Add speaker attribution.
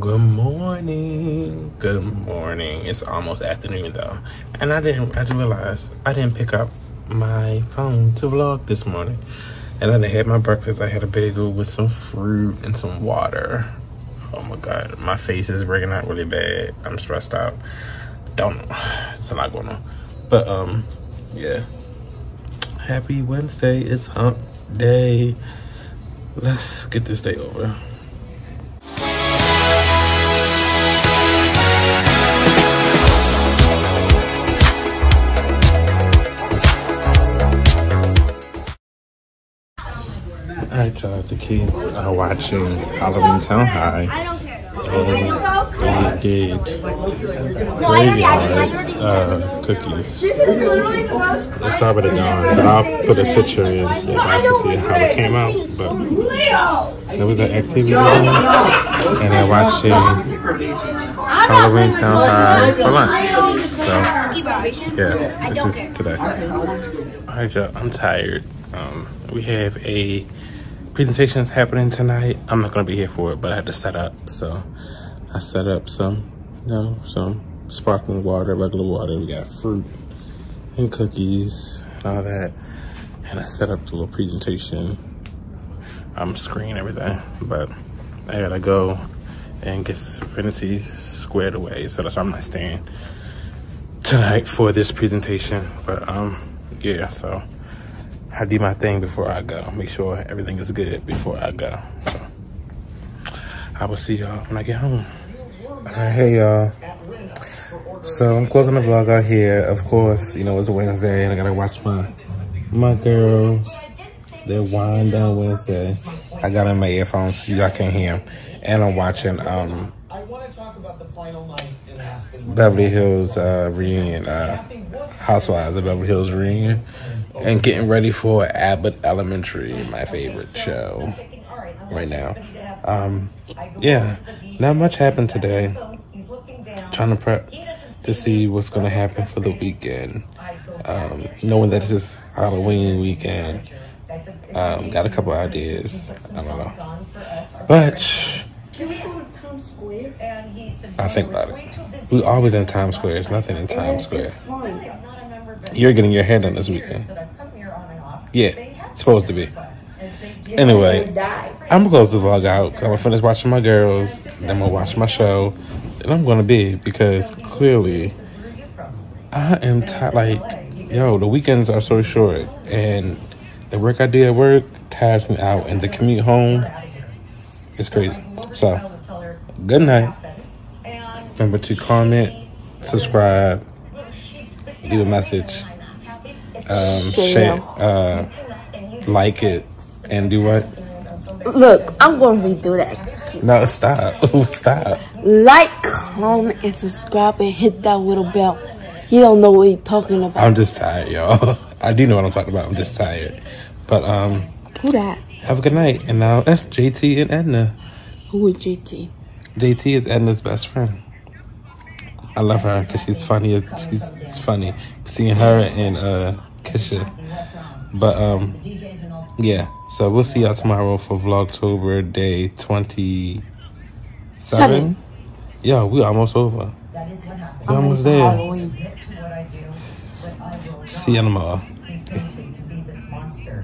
Speaker 1: Good morning. Good morning. It's almost afternoon though. And I didn't I just realized I didn't pick up my phone to vlog this morning. And then I had my breakfast. I had a bagel with some fruit and some water. Oh my god, my face is breaking out really bad. I'm stressed out. Don't know. It's a lot going on. But um, yeah. Happy Wednesday. It's hump day. Let's get this day over. Alright, y'all, the kids are watching Halloweentown High. I don't care and they did graveyard uh, cookies. It's already gone, but I'll put a picture in so you guys can see how it came out. But there was an activity going and they're watching Halloweentown High for lunch. So, yeah, this is today. Alright, y'all, I'm tired. Um, we have a presentation is happening tonight. I'm not gonna be here for it, but I had to set up. So I set up some, you know, some sparkling water, regular water. We got fruit and cookies and all that. And I set up the little presentation. I'm screen everything, but I gotta go and get Infinity squared away. So that's why I'm not staying tonight for this presentation. But um, yeah, so I do my thing before I go. Make sure everything is good before I go. So I will see y'all when I get home. Right, hey y'all. So I'm closing the vlog out here. Of course, you know it's a Wednesday and I gotta watch my my girls. They're wind down Wednesday. I got in my earphones so y'all can't hear. And I'm watching um Beverly Hills uh, reunion, uh, Housewives of Beverly Hills reunion and getting ready for Abbott Elementary, my favorite show right now. Um, yeah, not much happened today. Trying to prep to see what's going to happen for the weekend. Um, knowing that this is Halloween weekend, um, got a couple ideas. I don't know, but I think about it. We always in Times Square. There's nothing in Times Square. You're getting your hair done this weekend. Yeah, it's supposed to be. Anyway, I'm gonna close the vlog out. I'm gonna finish watching my girls, then I'm gonna watch my show, and I'm gonna be because clearly I am tired. Like, yo, the weekends are so short, and the work I do at work tires me out, and the commute home is crazy. So, good night. Remember to comment, subscribe, leave a message, um, share, uh, like it, and do what?
Speaker 2: Look, I'm going to redo that.
Speaker 1: No, stop. stop.
Speaker 2: Like, comment, and subscribe, and hit that little bell. You don't know what you're talking about.
Speaker 1: I'm just tired, y'all. I do know what I'm talking about. I'm just tired. But, um...
Speaker 2: Who that?
Speaker 1: Have a good night. And now, that's JT and Edna.
Speaker 2: Who is JT?
Speaker 1: JT is Edna's best friend. I love her because she's funny. She's funny. Seeing her and uh, Kesha. But um, yeah. So we'll see y'all tomorrow for Vlogtober day twenty seven. Yeah, we almost over. We almost there. See you tomorrow.